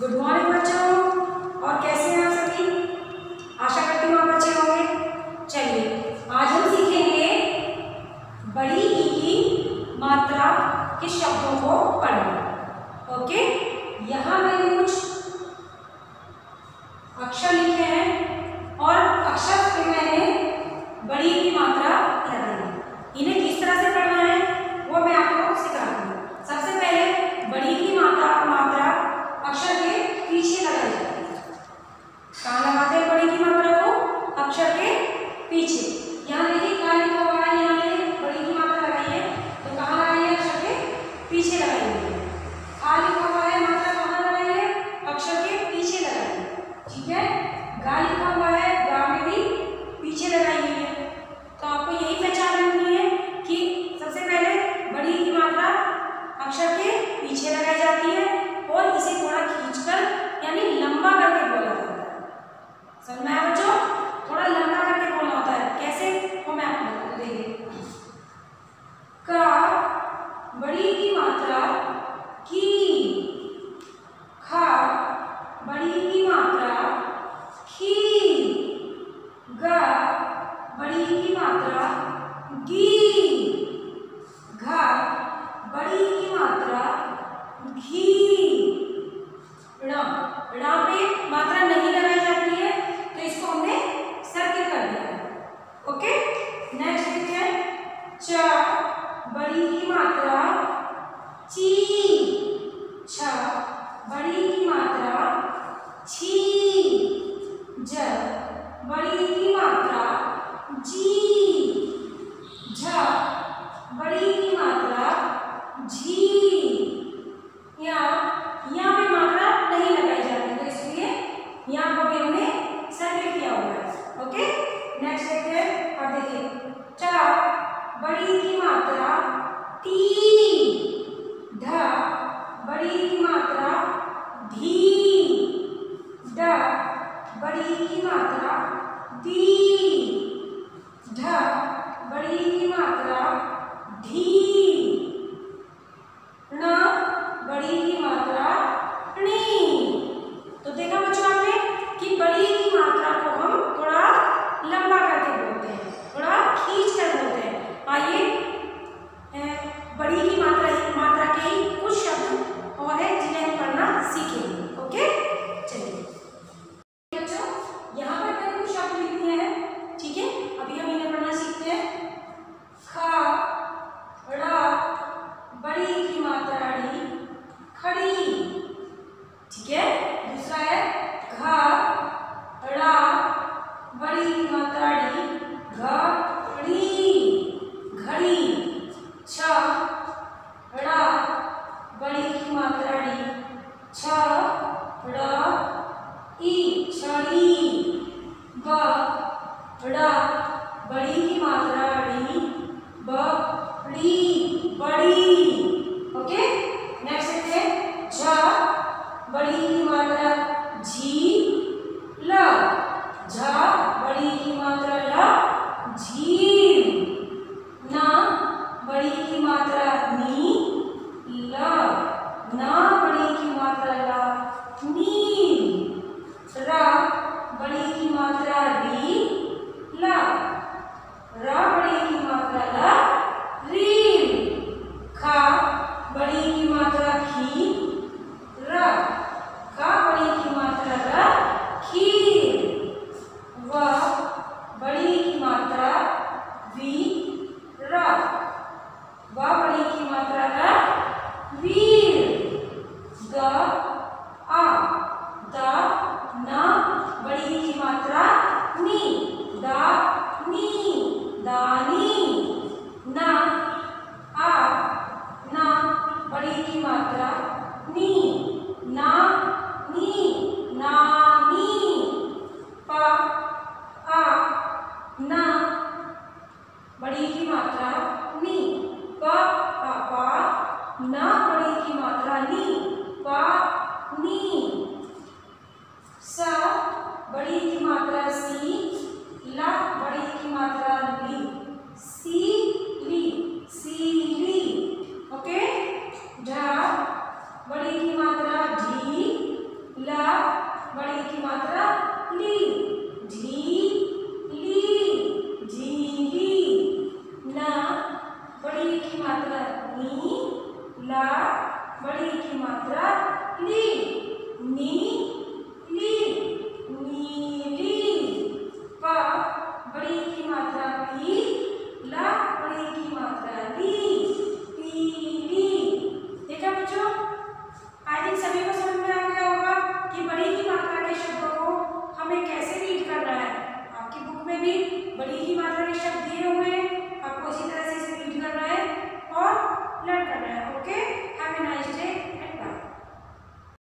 Good morning बच्चों। और कैसे हैं आप सभी? आशा करती हूँ आप अच्छे होंगे। चलिए, आज हम सीखेंगे बड़ी ई की मात्रा के शब्दों को पढ़ना। ओके? यहाँ मैंने कुछ अक्षर teacher I ची छ बड़ी की मात्रा छी ज। बड़ी की मात्रा जी झ बड़ी की मात्रा झी या यहाँ पे मात्रा नहीं लगाई जाती तो इसलिए यहाँ पर भी हमने सर्वे किया हुआ है ओके नेक्स्ट देखते हैं और देखिए च बड़ी की मात्रा टी ध बड़ी की मात्रा धीम। ड बड़ी की मात्रा डी बड़ी, ओके? नेक्स्ट है। झ बड़ी की मात्रा झी, ल। झ बड़ी की मात्रा ल, झील। न, बड़ी की मात्रा नी, ल। न, बड़ी की मात्रा ल, नील। र, बड़ी की मात्रा Now बड़ी की मात्रा ली नी ली नीली प